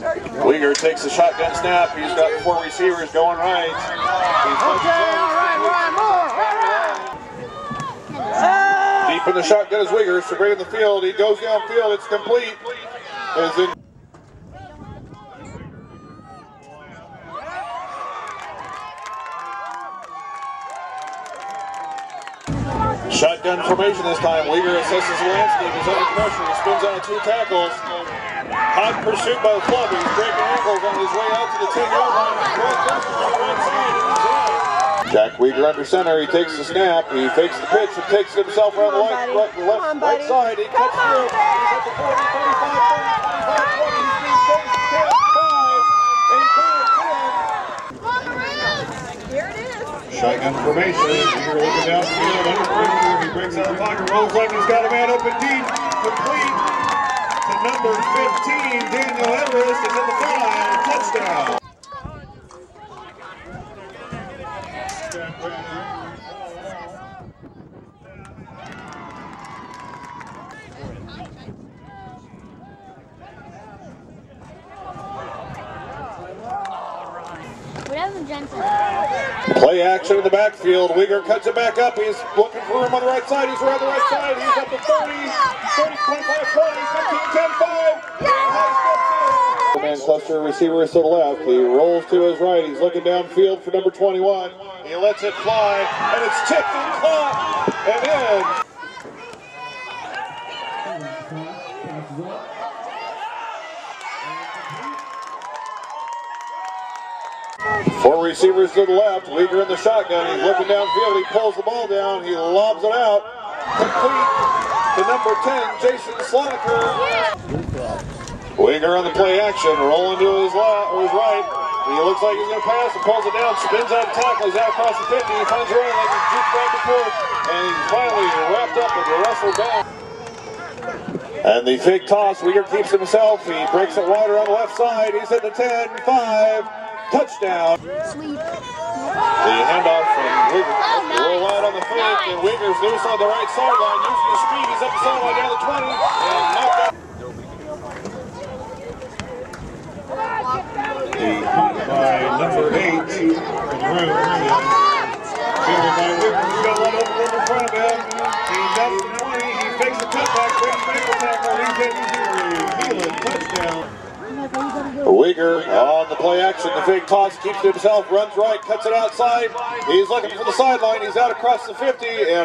Wegher takes the shotgun snap. He's got four receivers going right. Okay, all right, Ryan, more, all right. Deep in the shotgun is Wegher. in the field. He goes downfield. It's complete. In. Shotgun formation this time. Wegher assesses the landscape. He's under pressure. He spins out of two tackles. Hot pursuit by the club. He's breaking ankles on his way out to the 10 yard line. Jack Wegher under center. He takes the snap. He fakes the pitch and takes it himself around the right, left, on, right side. He cuts on, through. He's at the 40, 35, 30, 25, 20. He's being chased. 10, 5. And he can't Here it is. Shotgun formation. Wegher looking downfield under pressure. He breaks out the pocket, rolls left. He's got a man open deep. Complete to number 15. Daniel Everest is at the five. Touchdown. Whatever Jensen. Play action in the backfield. Wegher cuts it back up. He's looking for him on the right side. He's around the right side. He's up to 30, 30, 25, 20, 15, 10, 5. Man cluster receiver is to the left. He rolls to his right. He's looking downfield for number 21. He lets it fly, and it's tipped and caught and in. Four receivers to the left. Wegher in the shotgun. He's looking downfield. He pulls the ball down. He lobs it out. Complete to number 10, Jason Sloniker. Wegher on the play action. Rolling to his left or his right. He looks like he's going to pass and pulls it down. Spins out of tackle. He's out across the 50. He finds Ryan like he's juked back and forth. And he's finally wrapped up and wrestled down. And the fake toss, Wegher keeps himself. He breaks it wider on the left side. He's at the 10, 5, touchdown. Sweet. The handoff from Wegher. Oh, nice. Roll out on the fake, and Wegher's loose on the right sideline. Using his speed, he's up the sideline down the 20, and knocked out. The by number eight, Drew. Fielded by Wegher. He's got one open in front of him. He's up to 20. He fakes the cutback, breaks the ankle tackle. He's in Zealand. Touchdown. Wegher on the play action. The fake toss keeps to himself, runs right, cuts it outside. He's looking for the sideline. He's out across the 50 and